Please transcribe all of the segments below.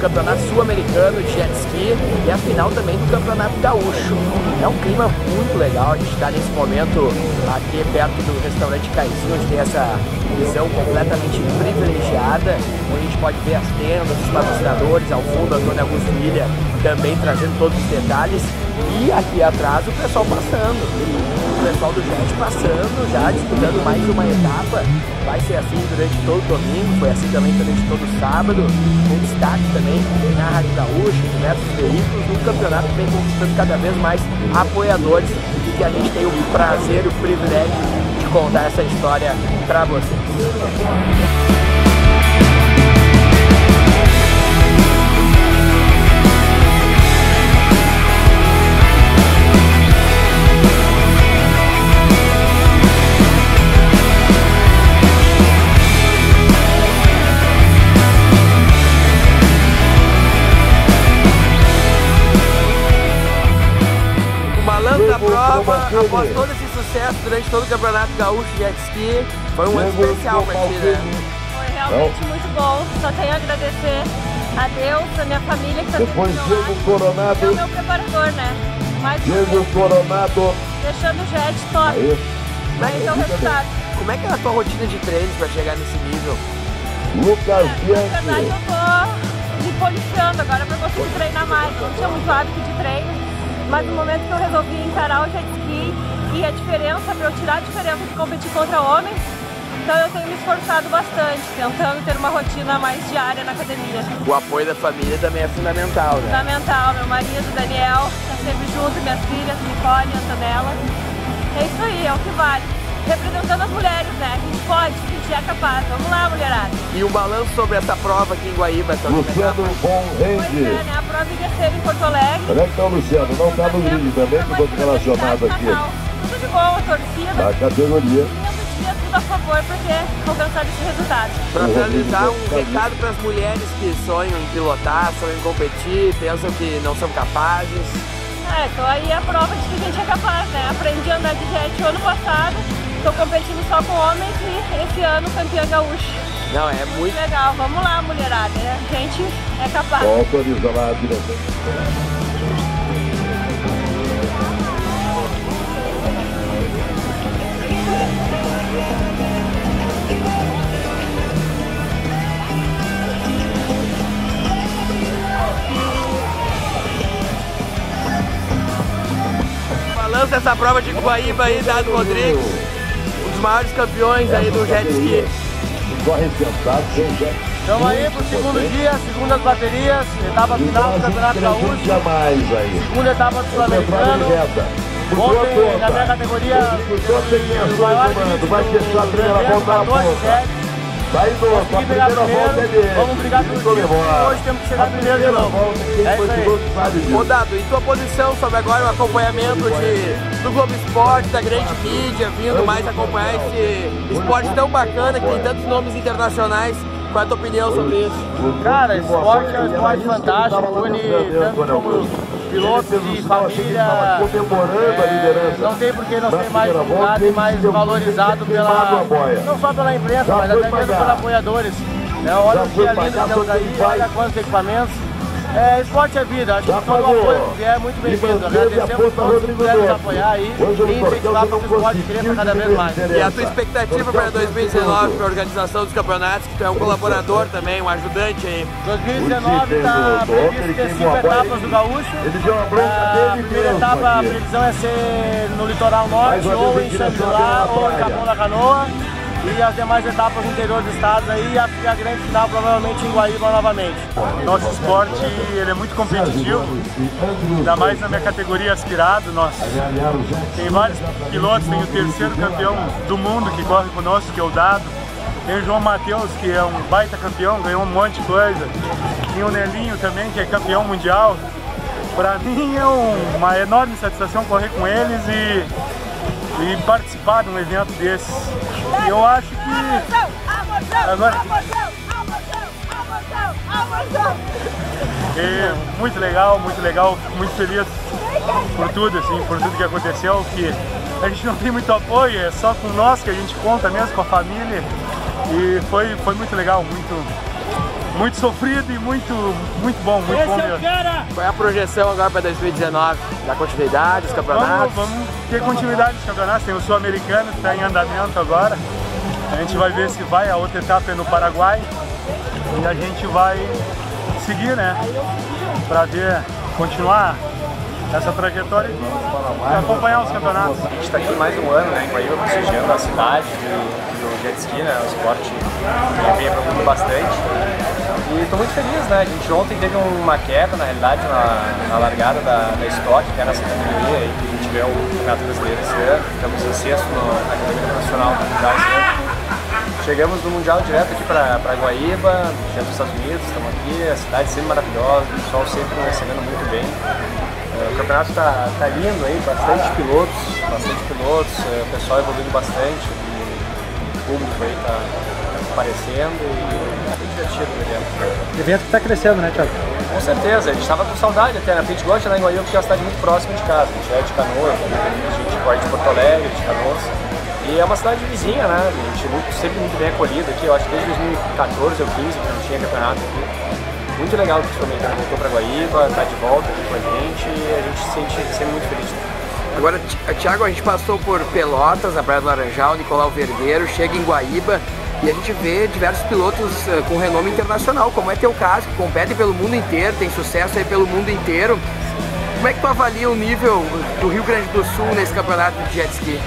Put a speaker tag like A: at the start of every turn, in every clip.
A: Campeonato Sul-Americano de Jet Ski e a final também do Campeonato Gaúcho. É um clima muito legal, a gente está nesse momento aqui perto do restaurante Caizinho, onde tem essa visão completamente privilegiada, onde a gente pode ver as tendas, os patrocinadores, ao fundo Antônio Augusto Milha também trazendo todos os detalhes e aqui atrás o pessoal passando, o pessoal do Jet passando, já disputando mais uma etapa, vai ser assim durante todo o domingo, foi assim também durante todo o sábado, com destaque também na Rádio Gaúcha, diversos veículos, um campeonato vem conquistando cada vez mais apoiadores. E que a gente tem o prazer e o privilégio de contar essa história para vocês. Prova, após todo esse sucesso durante todo o Campeonato Gaúcho de Jet Ski, foi um ano especial para ti, né?
B: Foi realmente muito bom, só tenho a agradecer a Deus, a minha família que está sempre
C: Depois Diego Coronado.
B: É o meu preparador, né? Mais
C: Diego Coronado.
B: Deixando o jet top. Aí. Mas é o resultado.
A: Como é que é a tua rotina de treinos para chegar nesse nível?
C: Lucas
B: é, Na verdade eu tô me policiando agora para conseguir treinar mais. Eu não tinha muito hábito de treino mas no momento que eu resolvi encarar o jet ski e a diferença, para eu tirar a diferença de competir contra homens, então eu tenho me esforçado bastante, tentando ter uma rotina mais diária na academia.
A: O apoio da família também é fundamental, né?
B: Fundamental, meu marido, Daniel, está sempre junto, minhas filhas, Nicole, Antonella. É isso aí, é o que vale representando as mulheres, né? A gente pode, a gente é capaz. Vamos lá, mulherada.
A: E o balanço sobre essa prova aqui em Guaíba
C: também. Luciano Bom
B: Rende. É, né? A prova ia ser em Porto Alegre.
C: Onde é que tá o Luciano? Não tá no vídeo também, que eu tô relacionado aqui.
B: Tudo de bom, a torcida.
C: Da categoria.
B: Tudo a favor para ter alcançado esse resultado.
A: Para finalizar, um recado para as mulheres que sonham em pilotar, sonham em competir, pensam que não são capazes.
B: É, então aí é a prova de que a gente é capaz, né? Aprendi a andar de jet o ano passado, Estou competindo só com homens e esse ano campeã gaúcho.
A: Não, é muito... muito
B: legal. Vamos lá, mulherada. A gente é capaz.
C: Autoriza lá, diretor.
A: Balança essa prova de Guaíba aí, Dado Rodrigues maiores campeões aí do jet ski.
C: Corre sentado, sem jet.
D: Estamos aí pro segundo dia, segundas baterias, etapa final do Campeonato Gaúcho.
C: Jamais aí.
D: Segunda etapa do Sul-Americano. Ontem, na minha categoria,
C: os maiores vai fechar a primeira volta na ponta. Vai indo, a primeira volta é dele.
D: Vamos brigar pelo título. Hoje temos que chegar primeiro de novo. É isso aí.
A: Rodado, em tua posição sobre agora o acompanhamento de, do Globo Esporte, da grande mídia, vindo mais acompanhar esse esporte tão bacana que tem tantos nomes internacionais. Qual é a tua opinião sobre isso?
D: Cara, esporte é um esporte fantástico, une tanto como pilotos e família. É, não tem por que não ser mais divulgado e mais valorizado pela, não só pela imprensa, mas até mesmo pelos apoiadores. É, olha o dia lindo que temos aí, olha quantos equipamentos. É, esporte é vida, acho que todo o apoio que vier é muito bem-vindo. Agradecemos todos que puderem nos apoiar aí e incentivar para que o esporte cresça cada vez mais.
A: E a tua expectativa para 2019, para a organização dos campeonatos, que tu é um colaborador também, um ajudante aí?
D: 2019 está previsto ter cinco etapas do Gaúcho. A primeira etapa, a previsão é ser no litoral norte, ou em Xangri-Lá, ou em Capão da Canoa e as demais etapas no interior do estado aí e a, grande final provavelmente em Guaíba novamente.
E: Nosso esporte ele é muito competitivo, ainda mais na minha categoria aspirado, nós tem vários pilotos, tem o terceiro campeão do mundo que corre conosco, que é o Dado, tem o João Matheus, que é um baita campeão, ganhou um monte de coisa, tem o Nelinho também, que é campeão mundial. Para mim é uma enorme satisfação correr com eles e e participar de um evento desses. E eu acho que agora é muito legal, muito legal, muito feliz por tudo, assim, por tudo que aconteceu, que a gente não tem muito apoio, é só com nós que a gente conta mesmo, com a família. E foi, foi muito legal, muito, muito sofrido e muito, muito bom, muito bom mesmo.
A: Qual é a projeção agora para 2019? Da continuidade, dos campeonatos?
E: Vamos, vamos ter continuidade dos campeonatos, tem o Sul-Americano que está em andamento agora. A gente vai ver se vai, a outra etapa é no Paraguai. E a gente vai seguir, né? Para ver, continuar essa trajetória e acompanhar os campeonatos.
F: A gente está aqui mais um ano, né, em Guaíba, prestigiando a cidade do, do jet ski, né, o esporte que vem evoluindo bastante. E estou muito feliz, né, a gente ontem teve uma queda, na realidade, na, na largada da, da Stock, que era essa categoria aí, que a gente ganhou o Campeonato Brasileiro esse ano, ficamos em sexto na Academia Nacional do Mundial esse ano. Chegamos do Mundial direto aqui para Guaíba, direto dos Estados Unidos, estamos aqui, a cidade sempre maravilhosa, o pessoal sempre nos recebendo muito bem. O campeonato está tá lindo aí, bastante pilotos, bastante pilotos, o pessoal evoluindo bastante, o público aí está aparecendo e é divertido o evento.
G: Evento está crescendo, né, Thiago?
F: Com certeza, a gente estava com saudade até, né? a gente gosta lá em Guaíba porque é uma cidade muito próxima de casa, a gente é de Canoas, a gente pode de Porto Alegre, de Canoas. E é uma cidade vizinha, né? A gente muito, sempre muito bem acolhido aqui, eu acho que desde 2014 ou 15 que não tinha campeonato aqui muito legal que o Sul-Americano voltou para Guaíba, está de volta aqui com a gente e a gente se sente sempre muito feliz.
A: Agora, Thiago, a gente passou por Pelotas, a Praia do Laranjal, Nicolau Vergueiro, chega em Guaíba e a gente vê diversos pilotos uh, com renome internacional, como é teu caso, que competem pelo mundo inteiro, tem sucesso aí pelo mundo inteiro. Como é que tu avalia o nível do Rio Grande do Sul nesse campeonato de jet ski?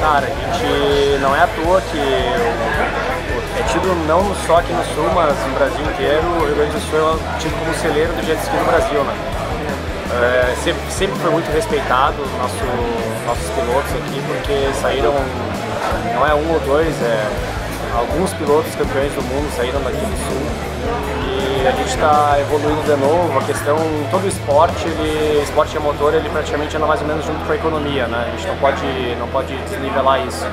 F: Cara, a gente não é à toa que é tido não só aqui no Sul, mas no Brasil inteiro, o Rio Grande do Sul é tido como celeiro do jet ski no Brasil, né? É, sempre, sempre, foi muito respeitado nosso, nossos pilotos aqui, porque saíram, não é um ou dois, é alguns pilotos campeões do mundo saíram daqui do Sul e a gente está evoluindo de novo. A questão, todo esporte, ele, esporte a motor, ele praticamente anda mais ou menos junto com a economia, né? A gente não pode, não pode desnivelar isso.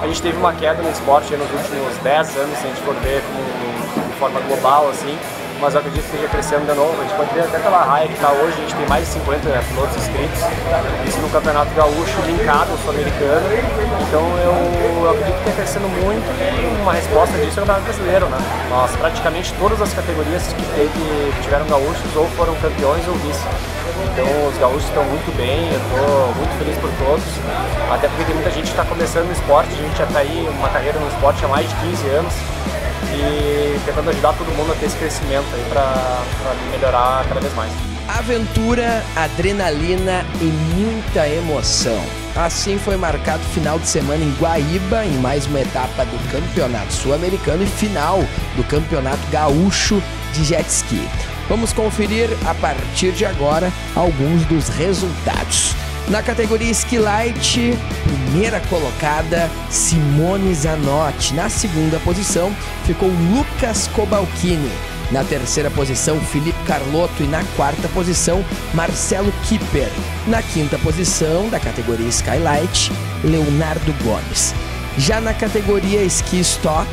F: A gente teve uma queda no esporte nos últimos 10 anos, se a gente for ver como, de forma global, assim mas eu acredito que esteja crescendo de novo. A gente pode ver até pela raia que está hoje, a gente tem mais de 50 pilotos inscritos, isso no Campeonato Gaúcho linkado Sul-Americano. Então eu, acredito que está crescendo muito e uma resposta disso é o Campeonato Brasileiro. Né? Nós, praticamente todas as categorias que, teve, que tiveram gaúchos ou foram campeões ou vice. Então os gaúchos estão muito bem, eu estou muito feliz por todos, até porque tem muita gente que está começando no esporte, a gente já está aí uma carreira no esporte há mais de 15 anos e tentando ajudar todo mundo a ter esse crescimento aí para melhorar cada vez mais.
A: Aventura, adrenalina e muita emoção. Assim foi marcado o final de semana em Guaíba, em mais uma etapa do Campeonato Sul-Americano e final do Campeonato Gaúcho de Jet Ski. Vamos conferir a partir de agora alguns dos resultados. Na categoria Ski Light, primeira colocada Simone Zanotti. Na segunda posição ficou Lucas Cobalcini. Na terceira posição, Felipe Carlotto e na quarta posição, Marcelo Kipper. Na quinta posição, da categoria Skylight, Leonardo Gomes. Já na categoria Ski Stock,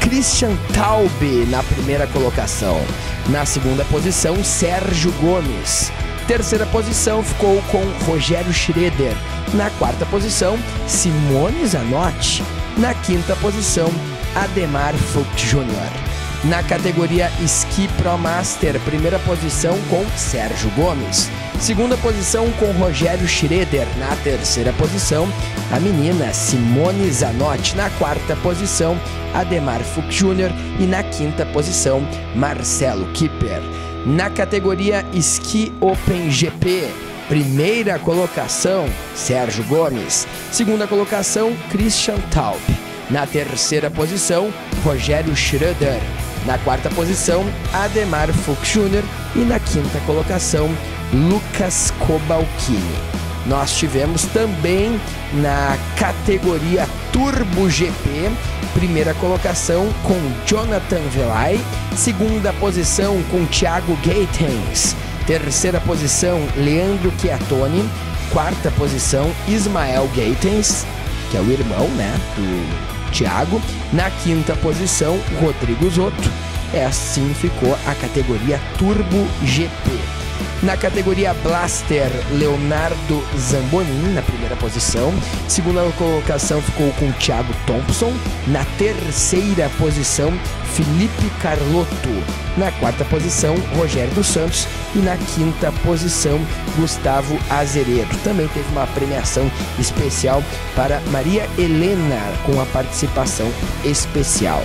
A: Christian Taube na primeira colocação. Na segunda posição, Sérgio Gomes. Terceira posição ficou com Rogério Schroeder. Na quarta posição, Simone Zanotti. Na quinta posição, Ademar Fucht Jr. Na categoria Ski Pro Master, primeira posição com Sérgio Gomes. Segunda posição com Rogério Schroeder. Na terceira posição, a menina Simone Zanotti. Na quarta posição, Ademar Fucht Jr. E na quinta posição, Marcelo Kipper. Na categoria Ski Open GP, primeira colocação, Sérgio Gomes. Segunda colocação, Christian Taub. Na terceira posição, Rogério Schroeder. Na quarta posição, Ademar Fuchs Jr. E na quinta colocação, Lucas Cobalcini. Nós tivemos também na categoria Turbo GP, primeira colocação com Jonathan Velay, segunda posição com Thiago Gaitens, terceira posição Leandro Chiatoni, quarta posição Ismael Gaitens, que é o irmão, né, do Thiago, na quinta posição Rodrigo Zotto. É assim ficou a categoria Turbo GP. Na categoria Blaster, Leonardo Zambonin na primeira posição. Segunda colocação ficou com Thiago Thompson. Na terceira posição, Felipe Carlotto. Na quarta posição, Rogério dos Santos. E na quinta posição, Gustavo Azeredo. Também teve uma premiação especial para Maria Helena, com a participação especial.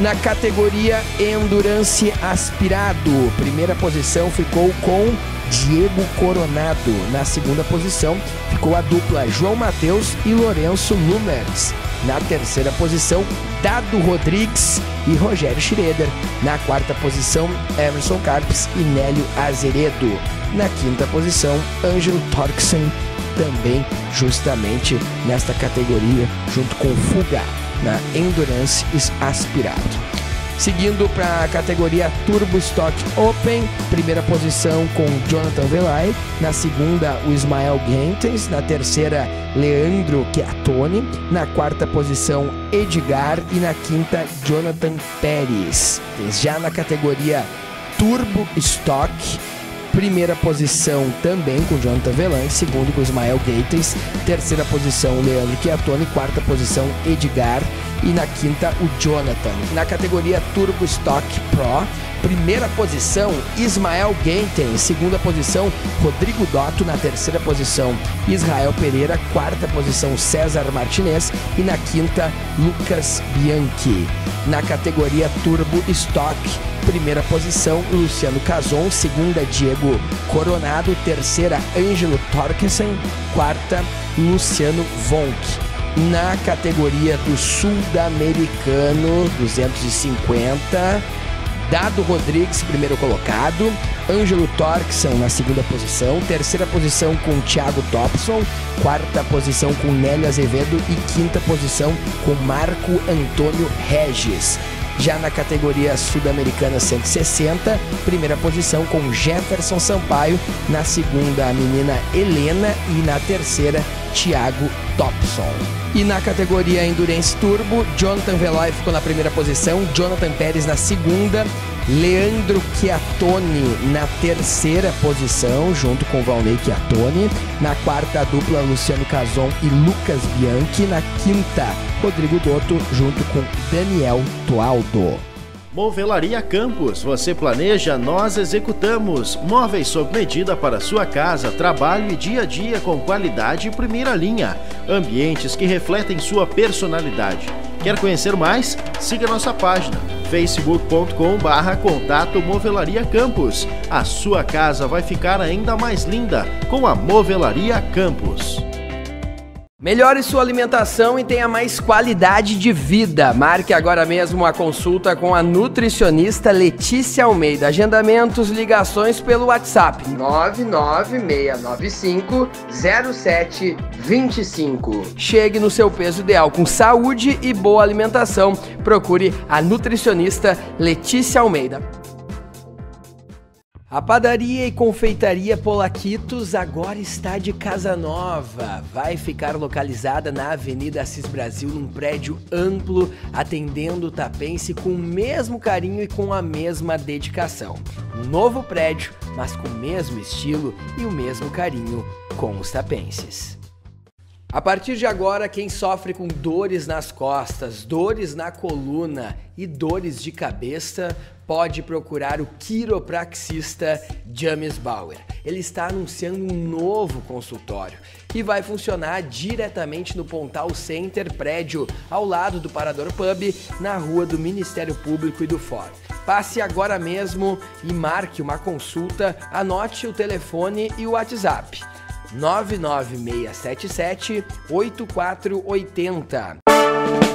A: Na categoria Endurance Aspirado, primeira posição ficou com Diego Coronado. Na segunda posição ficou a dupla João Mateus e Lourenço Lumertz. Na terceira posição, Dado Rodrigues e Rogério Schroeder. Na quarta posição, Emerson Carpes e Nélio Azeredo. Na quinta posição, Ângelo Torksen, também justamente nesta categoria, junto com Fuga na Endurance Aspirado. Seguindo para a categoria Turbo Stock Open, primeira posição com Jonathan Velay, na segunda o Ismael Gentens, na terceira Leandro Chiattoni, na quarta posição Edgar e na quinta Jonathan Pérez. Já na categoria Turbo Stock, Primeira posição também com Jonathan Velan, segundo com Ismael Gates, terceira posição Leandro Chiattoni, quarta posição Edgar. E na quinta o Jonathan. Na categoria Turbo Stock Pro, primeira posição Ismael Genten, segunda posição Rodrigo Dotto, na terceira posição Israel Pereira, quarta posição César Martinez. E na quinta Lucas Bianchi. Na categoria Turbo Stock Primeira posição, Luciano Cazon. Segunda, Diego Coronado. Terceira, Ângelo Torkelsen. Quarta, Luciano Vonk. Na categoria do Sul-Americano, 250, Dado Rodrigues, primeiro colocado. Ângelo Torkson na segunda posição. Terceira posição com Thiago Topson. Quarta posição com Nélio Azevedo. E quinta posição com Marco Antônio Regis. Já na categoria sul-americana 160, primeira posição com Jefferson Sampaio, na segunda a menina Helena e na terceira Thiago Topson. E na categoria Endurance Turbo, Jonathan Veloy ficou na primeira posição, Jonathan Pérez na segunda, Leandro Chiattoni na terceira posição, junto com Valnei Chiattoni. Na quarta, a dupla Luciano Cazon e Lucas Bianchi. Na quinta, Rodrigo Dotto, junto com Daniel Tualdo.
H: Movelaria Campos, você planeja, nós executamos. Móveis sob medida para sua casa, trabalho e dia a dia com qualidade e primeira linha. Ambientes que refletem sua personalidade. Quer conhecer mais? Siga nossa página facebook.com barra contato Movelaria Campos. A sua casa vai ficar ainda mais linda com a Movelaria Campos.
A: Melhore sua alimentação e tenha mais qualidade de vida. Marque agora mesmo uma consulta com a nutricionista Letícia Almeida. Agendamentos, ligações pelo WhatsApp 996950725. Chegue no seu peso ideal com saúde e boa alimentação. Procure a nutricionista Letícia Almeida. A padaria e confeitaria Polaquitos agora está de casa nova. Vai ficar localizada na Avenida Assis Brasil, num prédio amplo, atendendo o tapense com o mesmo carinho e com a mesma dedicação. Um novo prédio, mas com o mesmo estilo e o mesmo carinho com os tapenses. A partir de agora, quem sofre com dores nas costas, dores na coluna e dores de cabeça pode procurar o quiropraxista James Bauer. Ele está anunciando um novo consultório que vai funcionar diretamente no Pontal Center, prédio ao lado do Parador Pub, na rua do Ministério Público e do Fórum. Passe agora mesmo e marque uma consulta, anote o telefone e o WhatsApp 99677 8480.